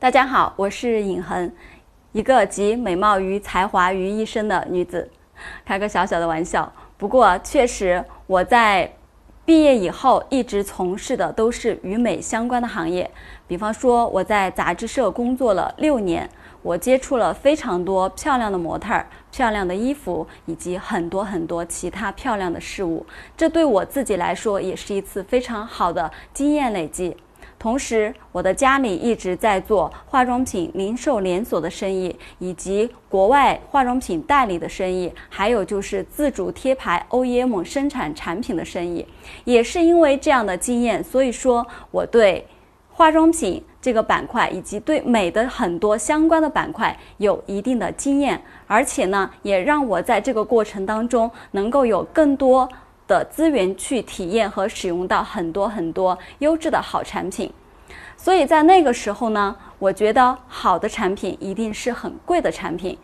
大家好，我是尹恒，一个集美貌与才华于一身的女子。开个小小的玩笑，不过确实我在毕业以后一直从事的都是与美相关的行业。比方说，我在杂志社工作了六年，我接触了非常多漂亮的模特儿、漂亮的衣服以及很多很多其他漂亮的事物。这对我自己来说也是一次非常好的经验累积。同时，我的家里一直在做化妆品零售连锁的生意，以及国外化妆品代理的生意，还有就是自主贴牌 OEM 生产产品的生意。也是因为这样的经验，所以说我对化妆品这个板块以及对美的很多相关的板块有一定的经验，而且呢，也让我在这个过程当中能够有更多。的资源去体验和使用到很多很多优质的好产品，所以在那个时候呢，我觉得好的产品一定是很贵的产品。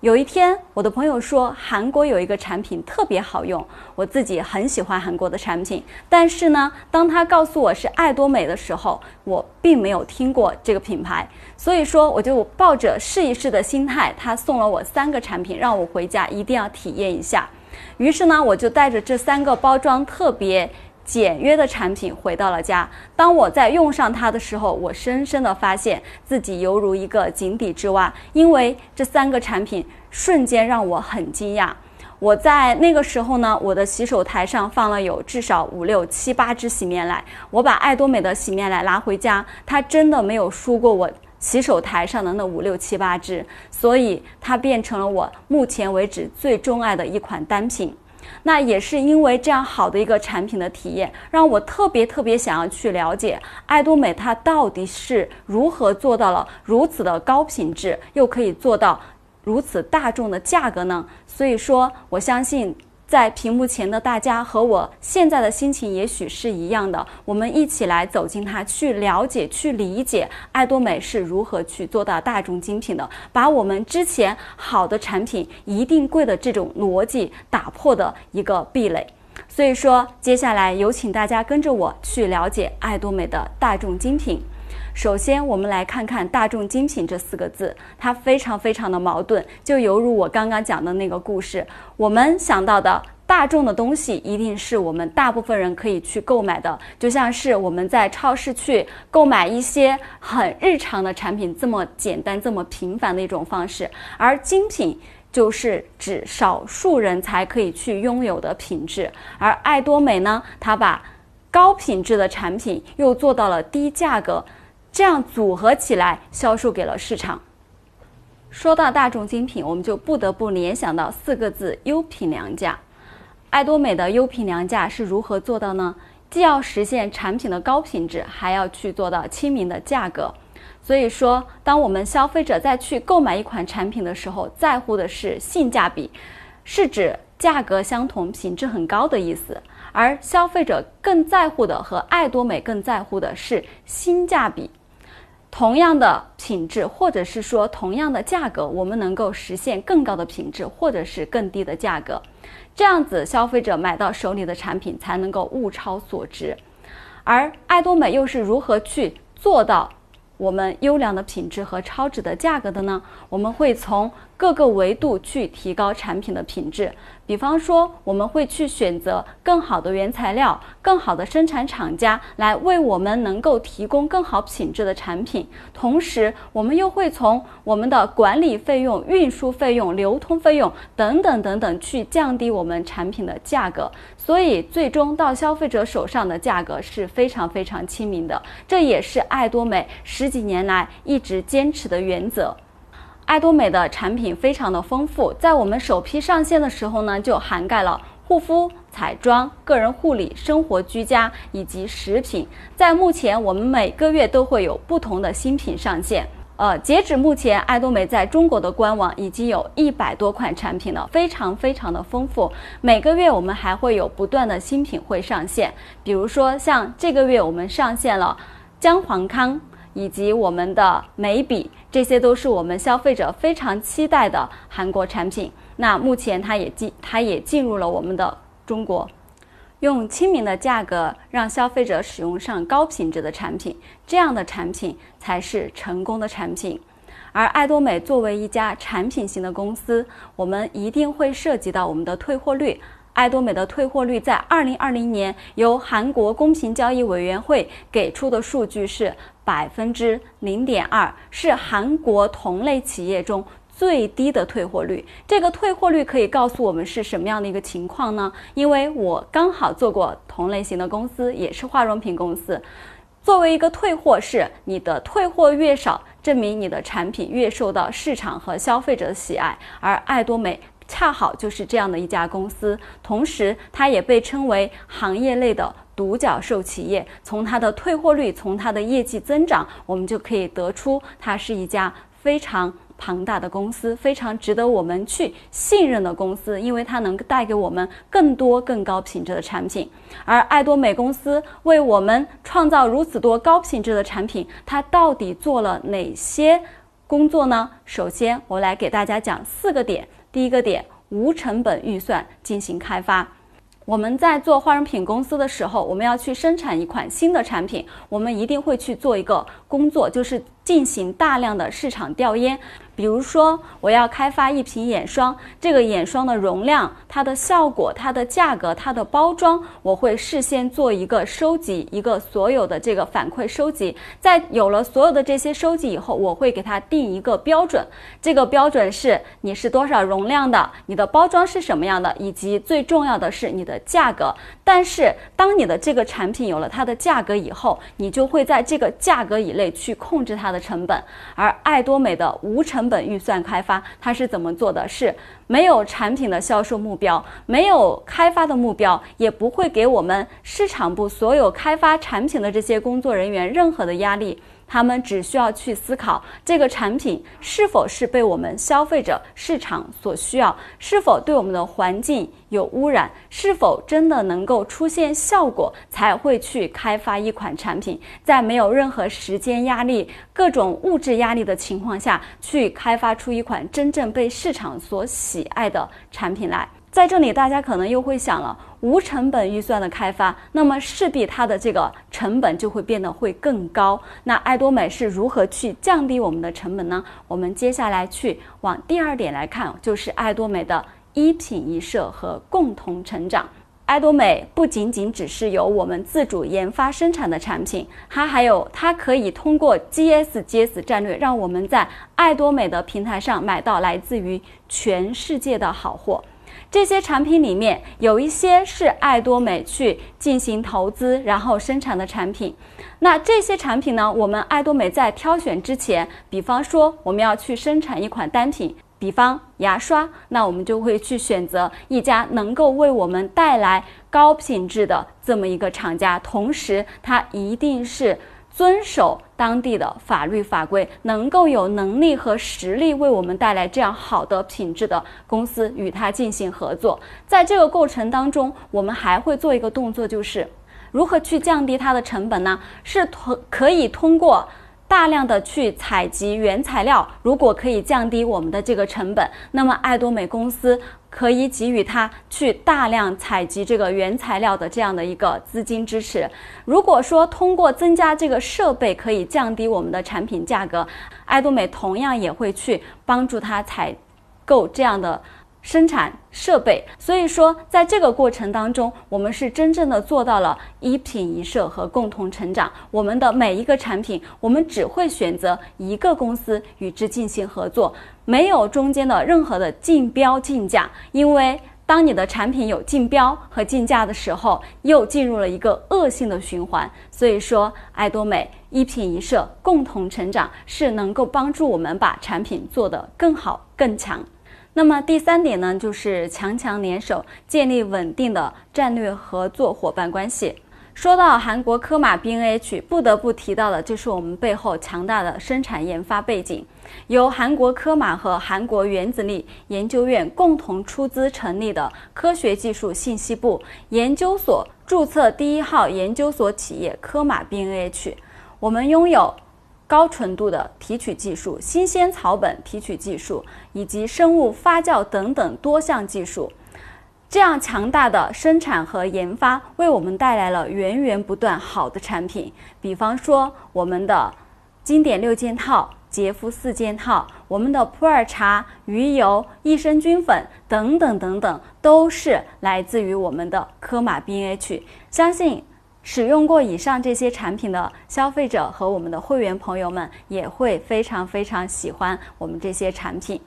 有一天，我的朋友说韩国有一个产品特别好用，我自己很喜欢韩国的产品，但是呢，当他告诉我是爱多美的时候，我并没有听过这个品牌，所以说我就抱着试一试的心态，他送了我三个产品，让我回家一定要体验一下。于是呢，我就带着这三个包装特别简约的产品回到了家。当我在用上它的时候，我深深的发现自己犹如一个井底之蛙，因为这三个产品瞬间让我很惊讶。我在那个时候呢，我的洗手台上放了有至少五六七八支洗面奶。我把爱多美的洗面奶拿回家，它真的没有输过我。洗手台上的那五六七八支，所以它变成了我目前为止最钟爱的一款单品。那也是因为这样好的一个产品的体验，让我特别特别想要去了解爱多美它到底是如何做到了如此的高品质，又可以做到如此大众的价格呢？所以说，我相信。在屏幕前的大家和我现在的心情也许是一样的，我们一起来走进它，去了解、去理解爱多美是如何去做到大众精品的，把我们之前好的产品一定贵的这种逻辑打破的一个壁垒。所以说，接下来有请大家跟着我去了解爱多美的大众精品。首先，我们来看看“大众精品”这四个字，它非常非常的矛盾，就犹如我刚刚讲的那个故事。我们想到的大众的东西，一定是我们大部分人可以去购买的，就像是我们在超市去购买一些很日常的产品这么简单、这么平凡的一种方式。而精品就是指少数人才可以去拥有的品质。而爱多美呢，它把高品质的产品又做到了低价格。这样组合起来销售给了市场。说到大众精品，我们就不得不联想到四个字：优品良价。爱多美的优品良价是如何做到呢？既要实现产品的高品质，还要去做到亲民的价格。所以说，当我们消费者在去购买一款产品的时候，在乎的是性价比，是指价格相同、品质很高的意思。而消费者更在乎的和爱多美更在乎的是性价比。同样的品质，或者是说同样的价格，我们能够实现更高的品质，或者是更低的价格，这样子消费者买到手里的产品才能够物超所值。而爱多美又是如何去做到我们优良的品质和超值的价格的呢？我们会从各个维度去提高产品的品质。比方说，我们会去选择更好的原材料、更好的生产厂家来为我们能够提供更好品质的产品。同时，我们又会从我们的管理费用、运输费用、流通费用等等等等去降低我们产品的价格。所以，最终到消费者手上的价格是非常非常亲民的。这也是爱多美十几年来一直坚持的原则。爱多美的产品非常的丰富，在我们首批上线的时候呢，就涵盖了护肤、彩妆、个人护理、生活居家以及食品。在目前，我们每个月都会有不同的新品上线。呃，截止目前，爱多美在中国的官网已经有一百多款产品了，非常非常的丰富。每个月我们还会有不断的新品会上线，比如说像这个月我们上线了姜黄康。以及我们的眉笔，这些都是我们消费者非常期待的韩国产品。那目前它也进，它也进入了我们的中国。用亲民的价格让消费者使用上高品质的产品，这样的产品才是成功的产品。而爱多美作为一家产品型的公司，我们一定会涉及到我们的退货率。爱多美的退货率在二零二零年由韩国公平交易委员会给出的数据是百分之零点二，是韩国同类企业中最低的退货率。这个退货率可以告诉我们是什么样的一个情况呢？因为我刚好做过同类型的公司，也是化妆品公司。作为一个退货，是你的退货越少，证明你的产品越受到市场和消费者的喜爱，而爱多美。恰好就是这样的一家公司，同时它也被称为行业内的独角兽企业。从它的退货率，从它的业绩增长，我们就可以得出它是一家非常庞大的公司，非常值得我们去信任的公司，因为它能带给我们更多更高品质的产品。而爱多美公司为我们创造如此多高品质的产品，它到底做了哪些工作呢？首先，我来给大家讲四个点。第一个点，无成本预算进行开发。我们在做化妆品公司的时候，我们要去生产一款新的产品，我们一定会去做一个工作，就是进行大量的市场调研。比如说，我要开发一瓶眼霜，这个眼霜的容量、它的效果、它的价格、它的包装，我会事先做一个收集，一个所有的这个反馈收集。在有了所有的这些收集以后，我会给它定一个标准。这个标准是你是多少容量的，你的包装是什么样的，以及最重要的是你的价格。但是，当你的这个产品有了它的价格以后，你就会在这个价格以内去控制它的成本。而爱多美的无成本预算开发，它是怎么做的？是没有产品的销售目标，没有开发的目标，也不会给我们市场部所有开发产品的这些工作人员任何的压力。他们只需要去思考这个产品是否是被我们消费者市场所需要，是否对我们的环境有污染，是否真的能够出现效果，才会去开发一款产品。在没有任何时间压力、各种物质压力的情况下去开发出一款真正被市场所喜爱的产品来。在这里，大家可能又会想了，无成本预算的开发，那么势必它的这个成本就会变得会更高。那爱多美是如何去降低我们的成本呢？我们接下来去往第二点来看，就是爱多美的一品一设和共同成长。爱多美不仅仅只是由我们自主研发生产的产品，它还有它可以通过 GSGS 战略，让我们在爱多美的平台上买到来自于全世界的好货。这些产品里面有一些是爱多美去进行投资然后生产的产品，那这些产品呢，我们爱多美在挑选之前，比方说我们要去生产一款单品，比方牙刷，那我们就会去选择一家能够为我们带来高品质的这么一个厂家，同时它一定是。遵守当地的法律法规，能够有能力和实力为我们带来这样好的品质的公司，与他进行合作。在这个过程当中，我们还会做一个动作，就是如何去降低它的成本呢？是通可以通过。大量的去采集原材料，如果可以降低我们的这个成本，那么爱多美公司可以给予它去大量采集这个原材料的这样的一个资金支持。如果说通过增加这个设备可以降低我们的产品价格，爱多美同样也会去帮助它采购这样的。生产设备，所以说在这个过程当中，我们是真正的做到了一品一摄和共同成长。我们的每一个产品，我们只会选择一个公司与之进行合作，没有中间的任何的竞标竞价。因为当你的产品有竞标和竞价的时候，又进入了一个恶性的循环。所以说，爱多美一品一摄共同成长是能够帮助我们把产品做得更好更强。那么第三点呢，就是强强联手，建立稳定的战略合作伙伴关系。说到韩国科马 BNH，不得不提到的就是我们背后强大的生产研发背景，由韩国科马和韩国原子力研究院共同出资成立的科学技术信息部研究所注册第一号研究所企业科马 BNH 我们拥有。高纯度的提取技术、新鲜草本提取技术以及生物发酵等等多项技术，这样强大的生产和研发，为我们带来了源源不断好的产品。比方说，我们的经典六件套、洁肤四件套，我们的普洱茶、鱼油、益生菌粉等等等等，都是来自于我们的科马 BH。相信使用过以上这些产品的消费者和我们的会员朋友们，也会非常非常喜欢我们这些产品。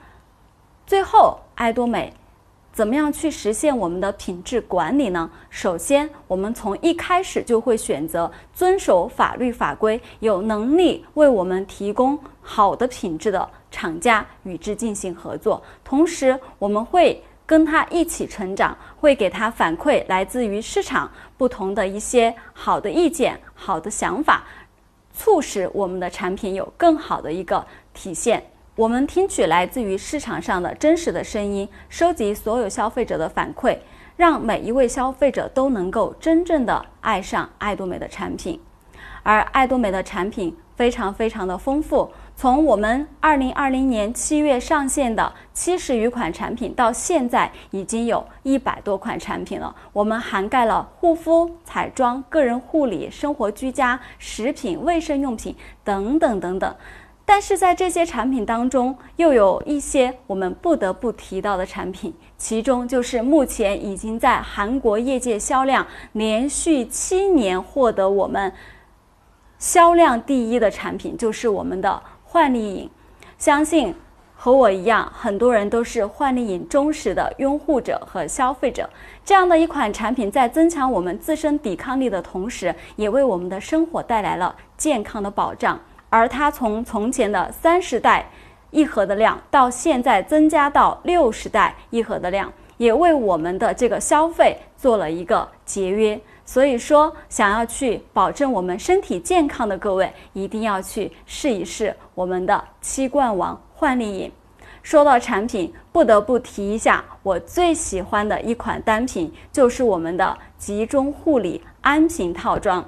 最后，爱多美。怎么样去实现我们的品质管理呢？首先，我们从一开始就会选择遵守法律法规、有能力为我们提供好的品质的厂家与之进行合作。同时，我们会跟他一起成长，会给他反馈来自于市场不同的一些好的意见、好的想法，促使我们的产品有更好的一个体现。我们听取来自于市场上的真实的声音，收集所有消费者的反馈，让每一位消费者都能够真正的爱上爱多美的产品。而爱多美的产品非常非常的丰富，从我们二零二零年七月上线的七十余款产品，到现在已经有一百多款产品了。我们涵盖了护肤、彩妆、个人护理、生活居家、食品、卫生用品等等等等。但是在这些产品当中，又有一些我们不得不提到的产品，其中就是目前已经在韩国业界销量连续七年获得我们销量第一的产品，就是我们的幻丽颖。相信和我一样，很多人都是幻丽颖忠实的拥护者和消费者。这样的一款产品，在增强我们自身抵抗力的同时，也为我们的生活带来了健康的保障。而它从从前的三十袋一盒的量，到现在增加到六十袋一盒的量，也为我们的这个消费做了一个节约。所以说，想要去保证我们身体健康的各位，一定要去试一试我们的七冠王焕丽饮。说到产品，不得不提一下我最喜欢的一款单品，就是我们的集中护理安瓶套装。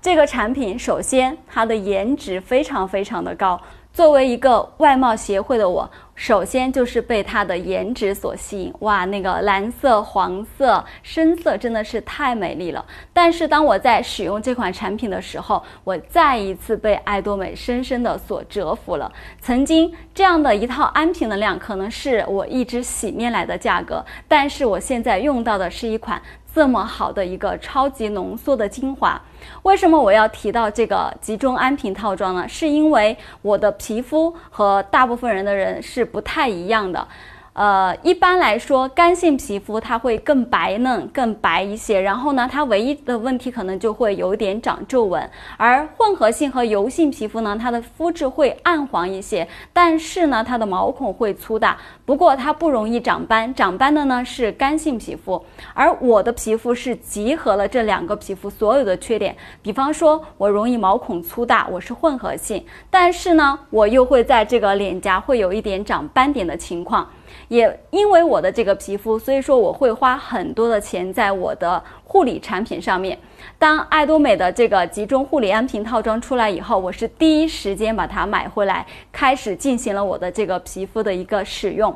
这个产品首先它的颜值非常非常的高，作为一个外貌协会的我，首先就是被它的颜值所吸引。哇，那个蓝色、黄色、深色真的是太美丽了。但是当我在使用这款产品的时候，我再一次被爱多美深深的所折服了。曾经这样的一套安瓶的量，可能是我一支洗面奶的价格，但是我现在用到的是一款。这么好的一个超级浓缩的精华，为什么我要提到这个集中安瓶套装呢？是因为我的皮肤和大部分人的人是不太一样的。呃，一般来说，干性皮肤它会更白嫩、更白一些。然后呢，它唯一的问题可能就会有点长皱纹。而混合性和油性皮肤呢，它的肤质会暗黄一些，但是呢，它的毛孔会粗大。不过它不容易长斑，长斑的呢是干性皮肤。而我的皮肤是集合了这两个皮肤所有的缺点。比方说，我容易毛孔粗大，我是混合性。但是呢，我又会在这个脸颊会有一点长斑点的情况。也因为我的这个皮肤，所以说我会花很多的钱在我的护理产品上面。当爱多美的这个集中护理安瓶套装出来以后，我是第一时间把它买回来，开始进行了我的这个皮肤的一个使用。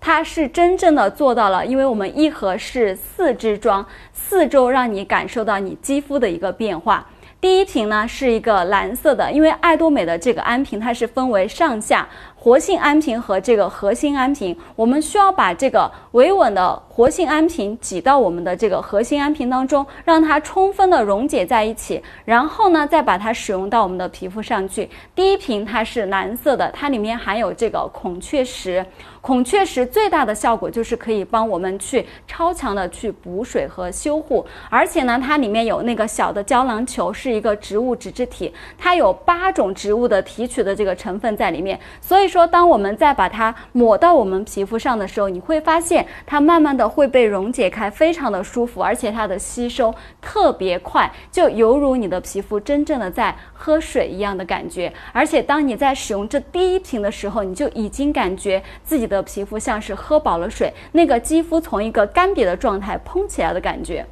它是真正的做到了，因为我们一盒是四支装，四周让你感受到你肌肤的一个变化。第一瓶呢是一个蓝色的，因为爱多美的这个安瓶它是分为上下。活性安瓶和这个核心安瓶，我们需要把这个维稳的活性安瓶挤到我们的这个核心安瓶当中，让它充分的溶解在一起，然后呢，再把它使用到我们的皮肤上去。第一瓶它是蓝色的，它里面含有这个孔雀石，孔雀石最大的效果就是可以帮我们去超强的去补水和修护，而且呢，它里面有那个小的胶囊球，是一个植物脂质体，它有八种植物的提取的这个成分在里面，所以。说，当我们再把它抹到我们皮肤上的时候，你会发现它慢慢的会被溶解开，非常的舒服，而且它的吸收特别快，就犹如你的皮肤真正的在喝水一样的感觉。而且当你在使用这第一瓶的时候，你就已经感觉自己的皮肤像是喝饱了水，那个肌肤从一个干瘪的状态嘭起来的感觉。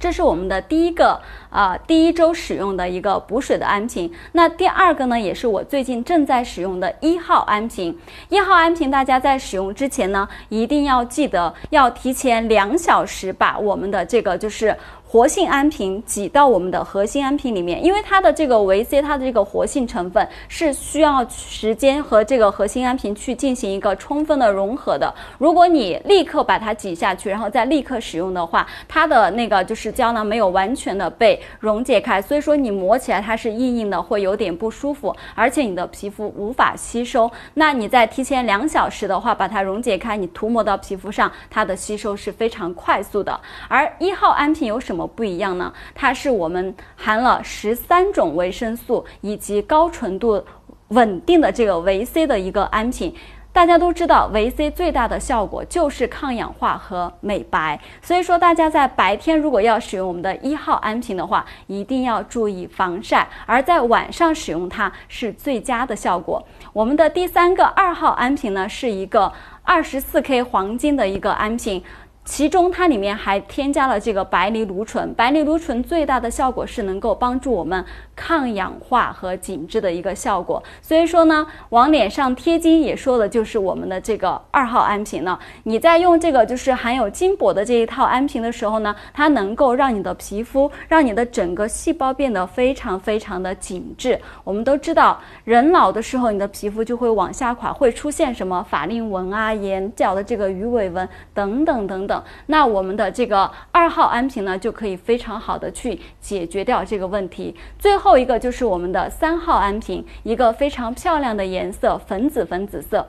这是我们的第一个啊，第一周使用的一个补水的安瓶。那第二个呢，也是我最近正在使用的一号安瓶。一号安瓶，大家在使用之前呢，一定要记得要提前两小时把我们的这个就是。活性安瓶挤到我们的核心安瓶里面，因为它的这个维 C，它的这个活性成分是需要时间和这个核心安瓶去进行一个充分的融合的。如果你立刻把它挤下去，然后再立刻使用的话，它的那个就是胶囊没有完全的被溶解开，所以说你磨起来它是硬硬的，会有点不舒服，而且你的皮肤无法吸收。那你在提前两小时的话，把它溶解开，你涂抹到皮肤上，它的吸收是非常快速的。而一号安瓶有什么？么不一样呢？它是我们含了十三种维生素以及高纯度、稳定的这个维 C 的一个安瓶。大家都知道，维 C 最大的效果就是抗氧化和美白。所以说，大家在白天如果要使用我们的一号安瓶的话，一定要注意防晒，而在晚上使用它是最佳的效果。我们的第三个二号安瓶呢，是一个二十四 K 黄金的一个安瓶。其中它里面还添加了这个白藜芦醇，白藜芦醇最大的效果是能够帮助我们抗氧化和紧致的一个效果。所以说呢，往脸上贴金也说的就是我们的这个二号安瓶了。你在用这个就是含有金箔的这一套安瓶的时候呢，它能够让你的皮肤，让你的整个细胞变得非常非常的紧致。我们都知道，人老的时候，你的皮肤就会往下垮，会出现什么法令纹啊、眼角的这个鱼尾纹等等等等那我们的这个二号安瓶呢，就可以非常好的去解决掉这个问题。最后一个就是我们的三号安瓶，一个非常漂亮的颜色，粉紫粉紫色。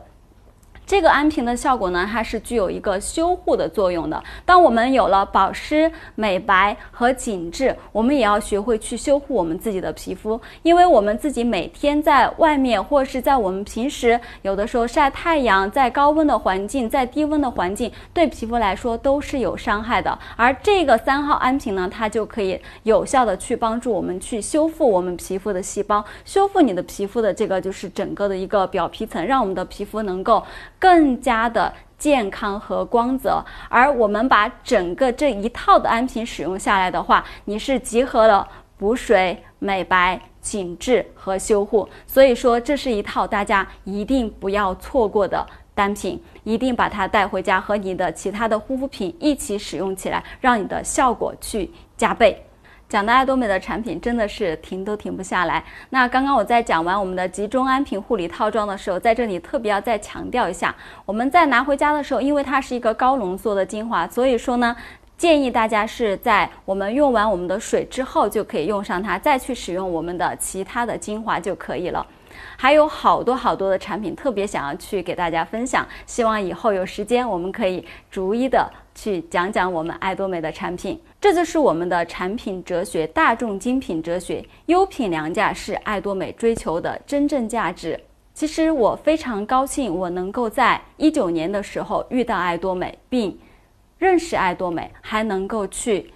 这个安瓶的效果呢，它是具有一个修护的作用的。当我们有了保湿、美白和紧致，我们也要学会去修护我们自己的皮肤，因为我们自己每天在外面，或是在我们平时有的时候晒太阳，在高温的环境，在低温的环境，对皮肤来说都是有伤害的。而这个三号安瓶呢，它就可以有效的去帮助我们去修复我们皮肤的细胞，修复你的皮肤的这个就是整个的一个表皮层，让我们的皮肤能够。更加的健康和光泽，而我们把整个这一套的安瓶使用下来的话，你是集合了补水、美白、紧致和修护，所以说这是一套大家一定不要错过的单品，一定把它带回家和你的其他的护肤品一起使用起来，让你的效果去加倍。讲的爱多美的产品真的是停都停不下来。那刚刚我在讲完我们的集中安瓶护理套装的时候，在这里特别要再强调一下，我们在拿回家的时候，因为它是一个高浓缩的精华，所以说呢，建议大家是在我们用完我们的水之后就可以用上它，再去使用我们的其他的精华就可以了。还有好多好多的产品，特别想要去给大家分享，希望以后有时间我们可以逐一的去讲讲我们爱多美的产品。这就是我们的产品哲学，大众精品哲学，优品良价是爱多美追求的真正价值。其实我非常高兴，我能够在一九年的时候遇到爱多美，并认识爱多美，还能够去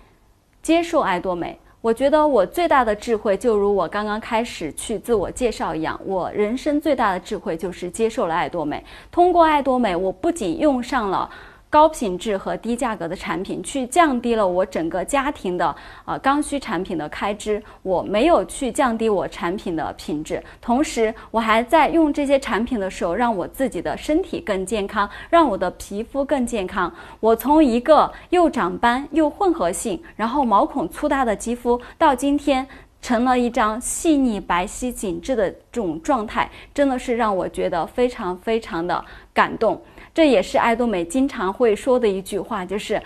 接受爱多美。我觉得我最大的智慧，就如我刚刚开始去自我介绍一样，我人生最大的智慧就是接受了爱多美。通过爱多美，我不仅用上了。高品质和低价格的产品，去降低了我整个家庭的呃刚需产品的开支。我没有去降低我产品的品质，同时我还在用这些产品的时候，让我自己的身体更健康，让我的皮肤更健康。我从一个又长斑又混合性，然后毛孔粗大的肌肤，到今天成了一张细腻白皙紧致的这种状态，真的是让我觉得非常非常的感动。这也是爱多美经常会说的一句话，就是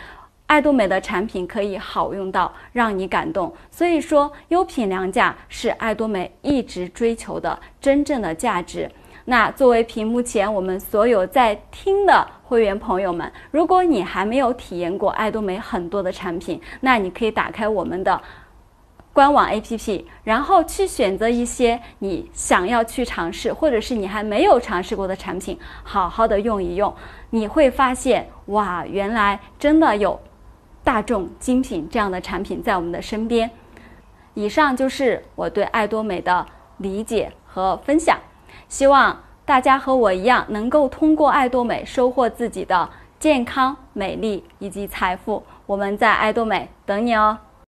爱多美的产品可以好用到让你感动。所以说，优品良价是爱多美一直追求的真正的价值。那作为屏幕前我们所有在听的会员朋友们，如果你还没有体验过爱多美很多的产品，那你可以打开我们的。官网 APP，然后去选择一些你想要去尝试，或者是你还没有尝试过的产品，好好的用一用，你会发现，哇，原来真的有大众精品这样的产品在我们的身边。以上就是我对爱多美的理解和分享，希望大家和我一样，能够通过爱多美收获自己的健康、美丽以及财富。我们在爱多美等你哦。